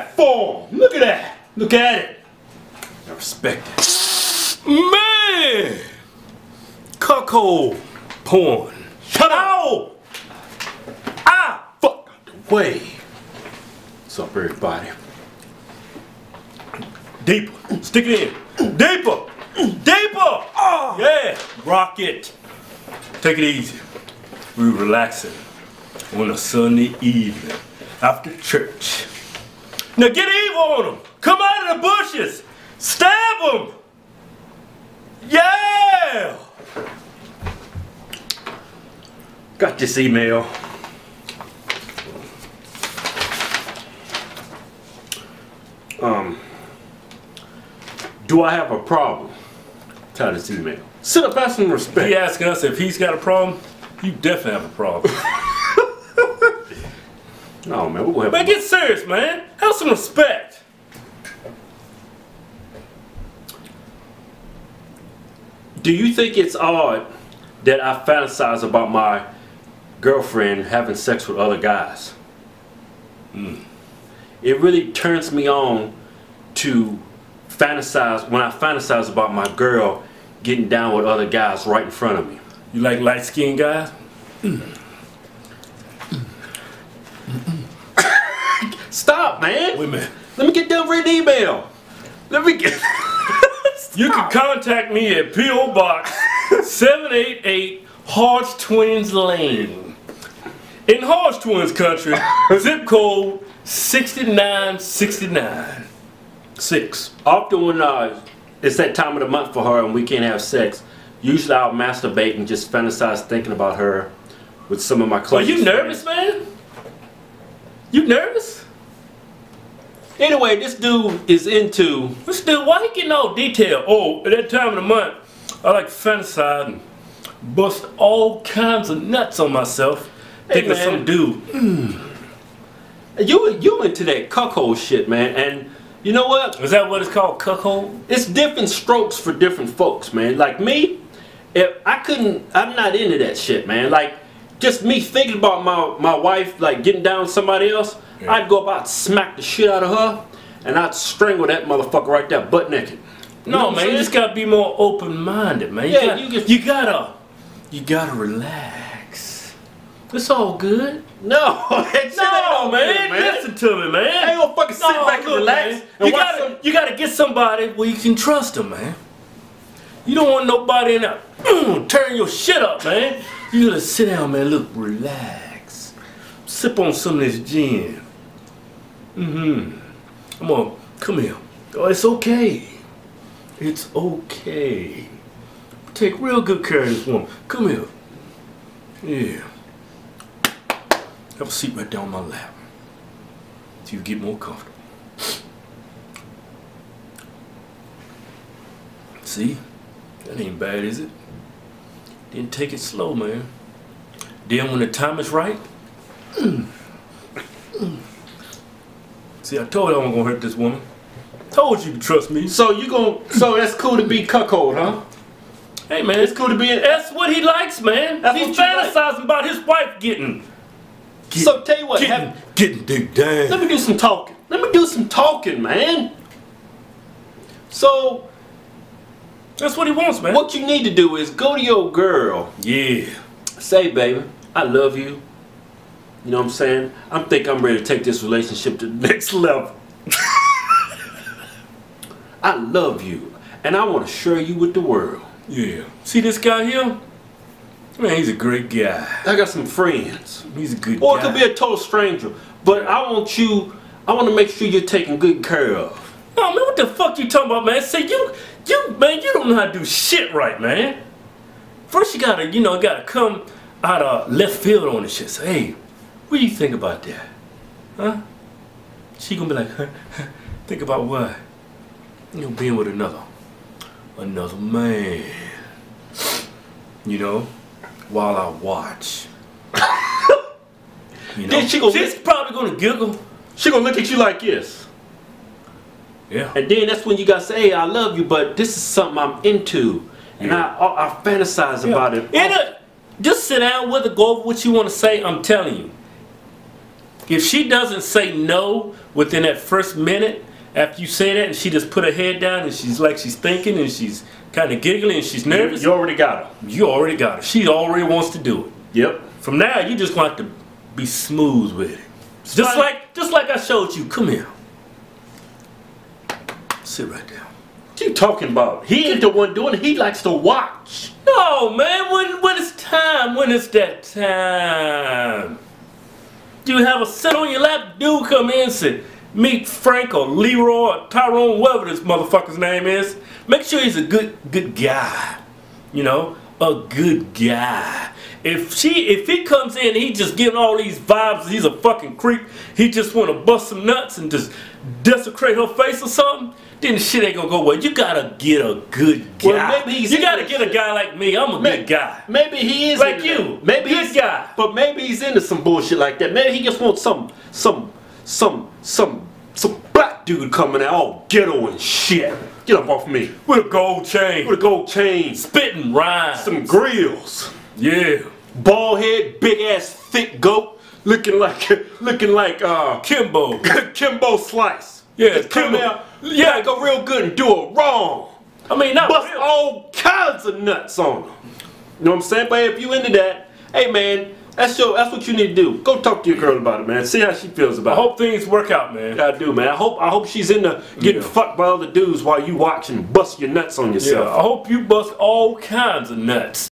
that form. Look at that. Look at it. I respect it. Man! Cuckold porn. Shut up. Ah, fuck out the way. What's up, everybody? Deeper. Stick it in. Deeper. Deeper. Oh. Yeah. Rock it. Take it easy. We relaxing on a Sunday evening after church. Now get evil on them. Come out of the bushes. Stab them. Yeah. Got this email. Um, do I have a problem? Tell this email. Sit up, have some respect. He asking us if he's got a problem. You definitely have a problem. No, man, we're gonna man, have get serious, man. Have some respect. Do you think it's odd that I fantasize about my girlfriend having sex with other guys? Hmm. It really turns me on to fantasize when I fantasize about my girl getting down with other guys right in front of me. You like light skinned guys? Hmm. Stop, man! Wait a minute. Let me get done reading email. Let me get. You can contact me at P.O. Box 788 Hodge Twins Lane. In Hodge Twins country, zip code 6969. Six. Often when uh, it's that time of the month for her and we can't have sex, usually I'll masturbate and just fantasize thinking about her with some of my clothes. Are you nervous, man? You nervous? Anyway, this dude is into. What's the why he getting all detail? Oh, at that time of the month, I like to fantasize and bust all kinds of nuts on myself. Hey, thinking of man. some dude. Mm. You you into that cuckold shit, man? And you know what? Is that what it's called? Cuckold? It's different strokes for different folks, man. Like me, if I couldn't, I'm not into that shit, man. Like just me thinking about my my wife, like getting down with somebody else, Yeah. I'd go about smack the shit out of her, and I'd strangle that motherfucker right there, butt naked. You No, man, you just gotta be more open-minded, man. You Yeah, gotta, you just- you gotta, you gotta relax. It's all good. No, ain't No, all man, good, man. listen to me, man. I ain't gonna fucking sit No, back and relax man, and you gotta, some. you gotta get somebody where you can trust them, man. You don't want nobody in there mm, turn your shit up, man. You gotta sit down, man. Look, relax. Sip on some of this gin. Mm-hmm. Come on, come here. Oh, it's okay. It's okay. Take real good care of this woman. Come here. Yeah. Have a seat right down my lap. So you get more comfortable. See? That ain't bad, is it? Then take it slow, man. Then when the time is right, See, I told you I wasn't gonna hurt this woman. Told you to trust me. So you gon' so that's cool to be cuckold, huh? Hey man, It's cool to be in. That's what he likes, man. That's He's what you like. fantasizing about his wife getting, So tell you what, getting, have, getting dick down. let me do some talking. Let me do some talking, man. So That's what he wants, man. what you need to do is go to your girl, Yeah. say, baby, I love you. You know what I'm saying? I'm think I'm ready to take this relationship to the next level. I love you, and I want to share you with the world. Yeah. See this guy here? Man, he's a great guy. I got some friends. He's a good guy. Or it could be a total stranger. But I want you, I want to make sure you're taken good care of. No, man, what the fuck you talking about, man? Say you, you, man, you don't know how to do shit right, man. First, you gotta, you know, gotta come out of left field on this shit. Say, hey, what do you think about that? Huh? She gonna be like, think about what? You know, being with another, another man. You know, while I watch. You know, Then she gonna- she's probably gonna giggle. She gonna look at you like this. Yeah. And then that's when you gotta say, hey, I love you, but this is something I'm into. And I, I, I fantasize about it. In a, uh, just sit down with her, go over what you want to say. I'm telling you. If she doesn't say no within that first minute after you say that, and she just put her head down and she's like she's thinking and she's kind of giggling and she's nervous, You already got her. you already got her. She already wants to do it. Yep. From now, you just want to be smooth with it. Just fine. like, just like I showed you. Come here. Sit right down. What you talking about? He ain't the one doing it. He likes to watch. No, man. When when it's time, when it's that time. Do you have a sit on your lap, dude come in and say, meet Frank or Leroy or Tyrone, whatever this motherfucker's name is. Make sure he's a good good guy. You know, a good guy. If she if he comes in he just giving all these vibes, he's a fucking creep, he just wanna bust some nuts and just desecrate her face or something, then shit ain't gonna go well. You gotta get a good guy. Well, maybe he's you gotta get a guy like me. I'm a May- good guy. Maybe he is Like you. that. Maybe Good he's guy. But maybe he's into some bullshit like that. Maybe he just wants some some some some some black dude coming out all ghetto and shit. Get up off me. With a gold chain. With a gold chain, spitting rhymes. some grills, yeah. bald head, big ass thick goat, looking like looking like uh Kimbo. Kimbo Slice. Yeah, Just come out, Yeah. yeah, go real good and do it wrong. I mean, not bust real. all kinds of nuts on them. You know what I'm saying? But if you into that, hey man, that's your that's what you need to do. Go talk to your girl about it, man. See how she feels about it. I hope things work out, man. it. I do, man. I hope I hope she's into getting Yeah. fucked by other dudes while you watching bust your nuts on yourself. Yeah, yourself. I hope you bust all kinds of nuts.